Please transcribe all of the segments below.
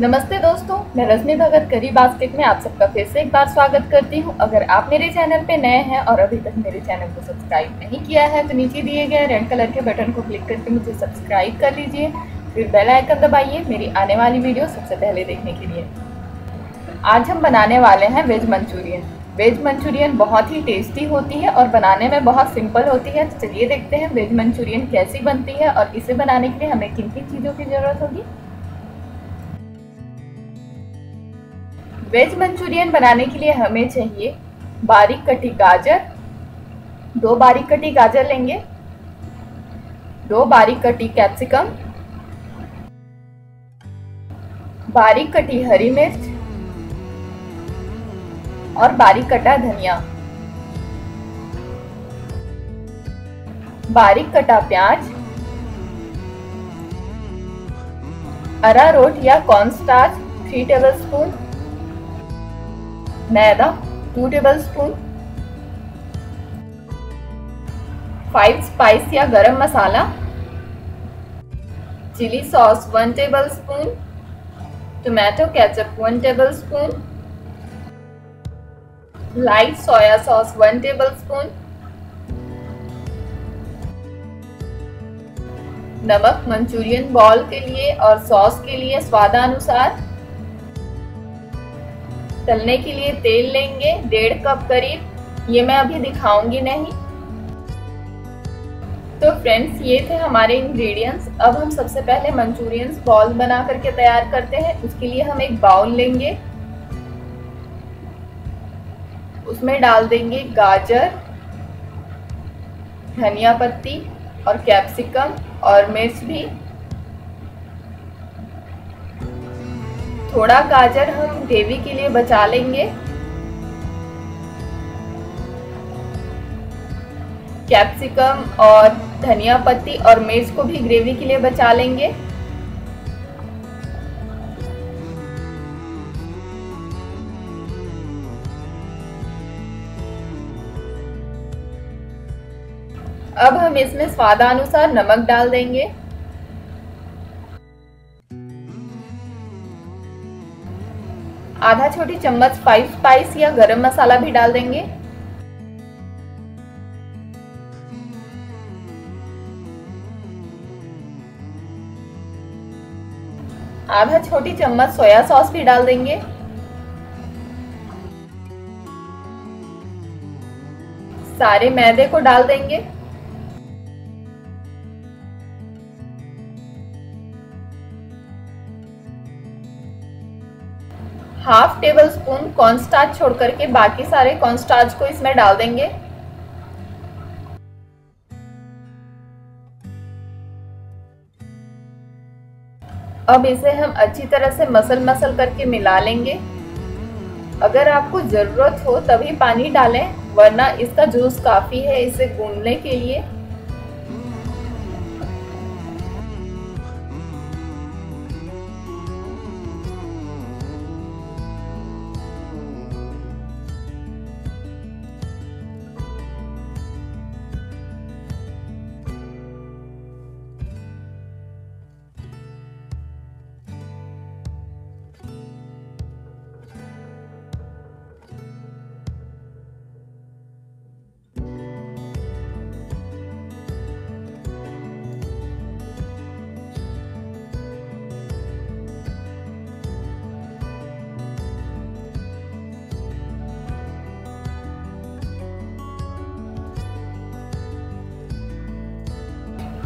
नमस्ते दोस्तों, मैं रजनी भगत करी बास्केट में आप सबका फिर से एक बार स्वागत करती हूँ। अगर आप मेरे चैनल पे नए हैं और अभी तक मेरे चैनल को सब्सक्राइब नहीं किया है तो नीचे दिए गए रेड कलर के बटन को क्लिक करके मुझे सब्सक्राइब कर लीजिए। फिर बेल आइकन दबाइए मेरी आने वाली वीडियो सबसे पहले देखने के लिए। आज हम बनाने वाले हैं वेज मंचूरियन। वेज मंचूरियन बहुत ही टेस्टी होती है और बनाने में बहुत सिंपल होती है। तो चलिए देखते हैं वेज मंचूरियन कैसी बनती है और इसे बनाने के लिए हमें किन किन चीज़ों की ज़रूरत होगी। वेज मंचूरियन बनाने के लिए हमें चाहिए बारीक कटी गाजर। दो बारीक कटी गाजर लेंगे। दो बारीक कटी कैप्सिकम। बारीक कटी हरी मिर्च। और बारीक कटा धनिया। बारीक कटा प्याज। अरारोट या कॉर्नस्टार्च थ्री टेबल स्पून मैदा two tablespoon five spice या garam masala chilli sauce one tablespoon tomato ketchup one tablespoon light soya sauce one tablespoon नमक मंचूरियन बॉल के लिए और सॉस के लिए स्वादानुसार तलने के लिए तेल लेंगे, डेढ़ कप करीब। ये मैं अभी दिखाऊँगी नहीं। तो फ्रेंड्स ये थे हमारे इंग्रेडिएंट्स अब हम सबसे पहले मंचूरियंस बॉल बना करके तैयार करते हैं। उसके लिए हम एक बाउल लेंगे। उसमें डाल देंगे गाजर, धनिया पत्ती और कैप्सिकम और मिर्च भी। थोड़ा गाजर हम ग्रेवी के लिए बचा लेंगे। कैप्सिकम और धनिया पत्ती और मिर्च को भी ग्रेवी के लिए बचा लेंगे। अब हम इसमें स्वादानुसार नमक डाल देंगे। आधा छोटी चम्मच फाइव स्पाइस या गरम मसाला भी डाल देंगे। आधा छोटी चम्मच सोया सॉस भी डाल देंगे। सारे मैदे को डाल देंगे। हाफ़ टेबल स्पून कॉर्नस्टार्च छोड़ करके बाकी सारे कॉर्नस्टार्च को इसमें डाल देंगे। अब इसे हम अच्छी तरह से मसल मसल करके मिला लेंगे। अगर आपको ज़रूरत हो तभी पानी डालें, वरना इसका जूस काफ़ी है इसे गूंदने के लिए।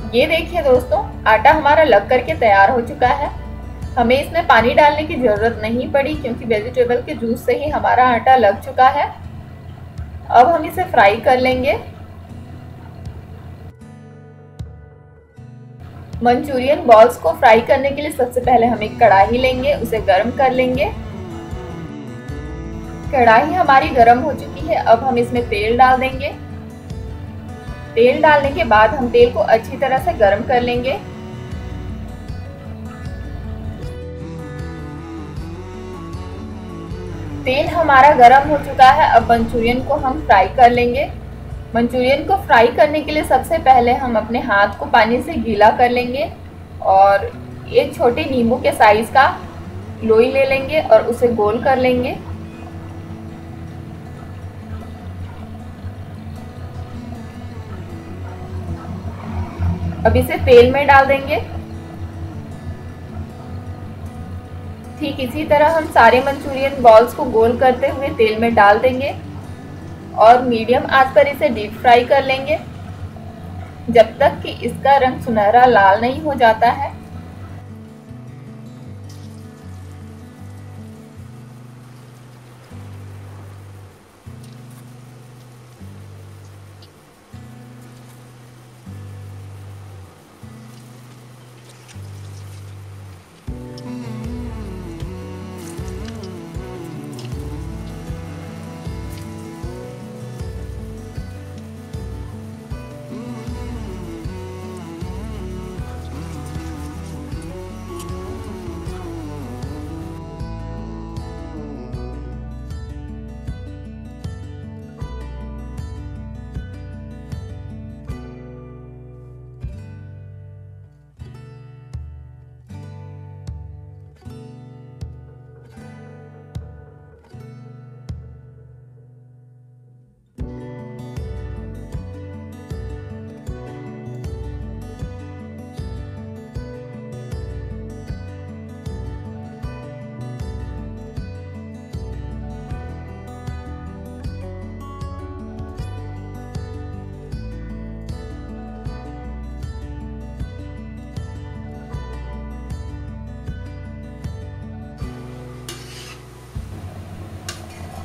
ये देखिए दोस्तों, आटा हमारा लग करके तैयार हो चुका है। हमें इसमें पानी डालने की ज़रूरत नहीं पड़ी क्योंकि वेजिटेबल के जूस से ही हमारा आटा लग चुका है। अब हम इसे फ्राई कर लेंगे। मंचूरियन बॉल्स को फ्राई करने के लिए सबसे पहले हम एक कढ़ाई लेंगे, उसे गर्म कर लेंगे। कढ़ाई हमारी गर्म हो चुकी है, अब हम इसमें तेल डाल देंगे। तेल डालने के बाद हम तेल को अच्छी तरह से गर्म कर लेंगे। तेल हमारा गर्म हो चुका है, अब मंचूरियन को हम फ्राई कर लेंगे। मंचूरियन को फ्राई करने के लिए सबसे पहले हम अपने हाथ को पानी से गीला कर लेंगे और एक छोटे नींबू के साइज़ का लोई ले लेंगे और उसे गोल कर लेंगे। अब इसे तेल में डाल देंगे। ठीक इसी तरह हम सारे मंचूरियन बॉल्स को गोल करते हुए तेल में डाल देंगे और मीडियम आँच पर इसे डीप फ्राई कर लेंगे। जब तक कि इसका रंग सुनहरा लाल नहीं हो जाता है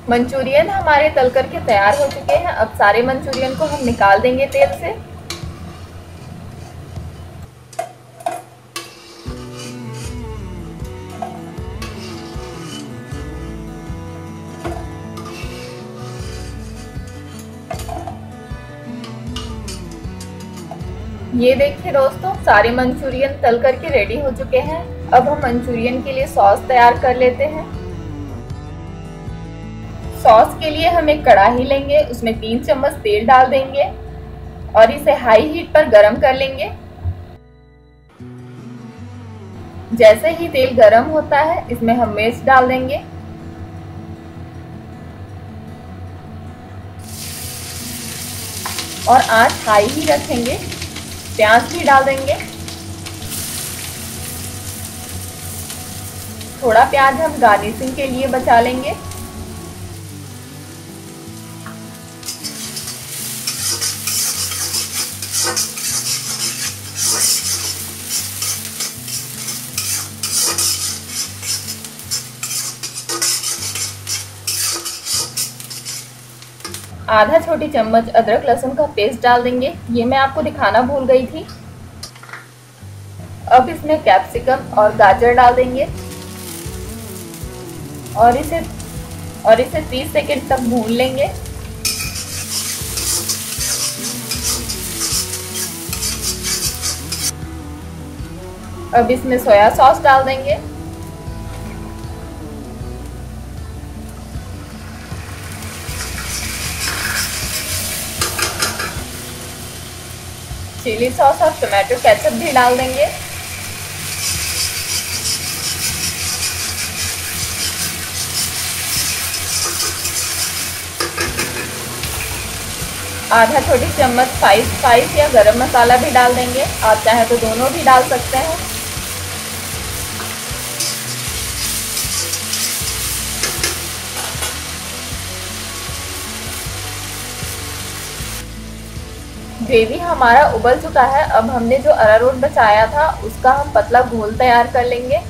मंचूरियन हमारे तल करके तैयार हो चुके हैं। अब सारे मंचूरियन को हम निकाल देंगे तेल से। ये देखिए दोस्तों, सारे मंचूरियन तल करके रेडी हो चुके हैं। अब हम मंचूरियन के लिए सॉस तैयार कर लेते हैं। सॉस के लिए हम एक कढ़ाई लेंगे, उसमें तीन चम्मच तेल डाल देंगे और इसे हाई हीट पर गरम कर लेंगे। जैसे ही तेल गरम होता है, इसमें हम मिर्च डाल देंगे। और आँच हाई ही रखेंगे, प्याज भी डाल देंगे। थोड़ा प्याज हम गार्निशिंग के लिए बचा लेंगे। आधा छोटी चम्मच अदरक लहसुन का पेस्ट डाल देंगे। ये मैं आपको दिखाना भूल गई थी। अब इसमें कैप्सिकम और गाजर डाल देंगे। और इसे और इसे 30 सेकंड तक भून लेंगे। अब इसमें सोया सॉस डाल देंगे। चिली सॉस और टोमेटो केचप भी डाल देंगे। आधा छोटी चम्मच स्पाइस स्पाइस या गरम मसाला भी डाल देंगे। आप चाहे तो दोनों भी डाल सकते हैं। ग्रेवी हमारा उबल चुका है। अब हमने जो अरारोट बचाया था, उसका हम पतला घोल तैयार कर लेंगे।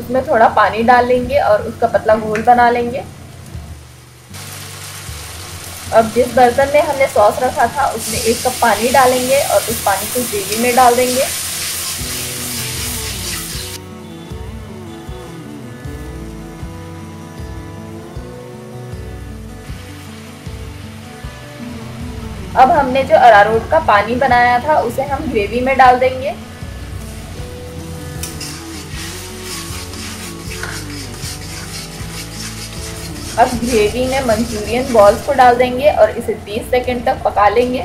उसमें थोड़ा पानी डाल लेंगे और उसका पतला घोल बना लेंगे। अब जिस बर्तन में हमने सॉस रखा था, उसमें एक कप पानी डालेंगे और उस पानी को ग्रेवी में डाल देंगे। अब हमने जो अरारोट का पानी बनाया था, उसे हम ग्रेवी में डाल देंगे। अब ग्रेवी में मंचूरियन बॉल्स को डाल देंगे और इसे 30 सेकंड तक पका लेंगे।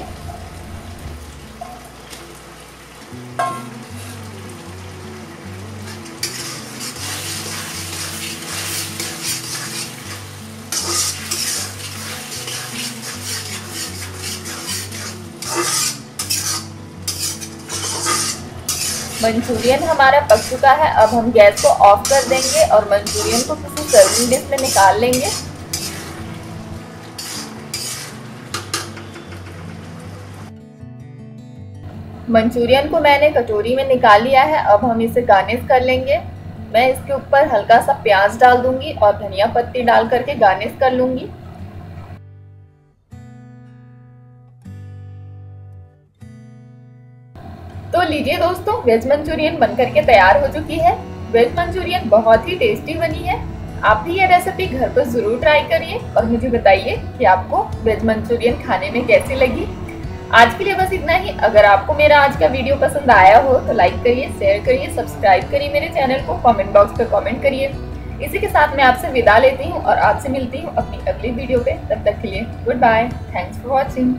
मंचूरियन हमारा पक चुका है। अब हम गैस को ऑफ़ कर देंगे और मंचूरियन को किसी सर्विंग डिश में निकाल लेंगे। मंचूरियन को मैंने कटोरी में निकाल लिया है। अब हम इसे गार्निश कर लेंगे। मैं इसके ऊपर हल्का सा प्याज डाल दूँगी और धनिया पत्ती डाल करके गार्निश कर लूँगी। तो लीजिए दोस्तों, वेज मंचूरियन बन करके तैयार हो चुकी है। वेज मंचूरियन बहुत ही टेस्टी बनी है। आप भी ये रेसिपी घर पर ज़रूर ट्राई करिए और मुझे बताइए कि आपको वेज मंचूरियन खाने में कैसी लगी। आज के लिए बस इतना ही। अगर आपको मेरा आज का वीडियो पसंद आया हो तो लाइक करिए शेयर करिए सब्सक्राइब करिए मेरे चैनल को कमेंट बॉक्स पर कमेंट करिए। इसी के साथ मैं आपसे विदा लेती हूँ और आपसे मिलती हूँ अपनी अगली वीडियो पे। तब तक के लिए good bye thanks for watching